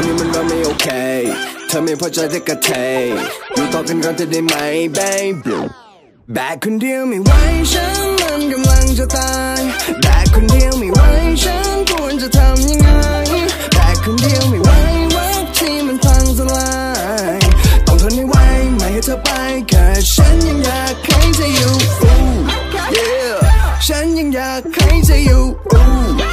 ันนี้มันเริ่มไม่โอเค เธอไม่พอใจแต่กระเทยอยู่ต่อกันก่อนจะได้ไหม baby แบกคนเดียวไม่ไหวฉันมันกำลังจะตายแบกคนเดียวไม่ไหวฉันควรจะทำยังไงแบกคนเดียวไม่ไหววักที่มันพังสลายต้องทนให้ไหวไม่ให้เธอไปแค่ฉันยังอยากให้เธออยู่ Ooh, yeah ฉันยังอยากให้เธออยู่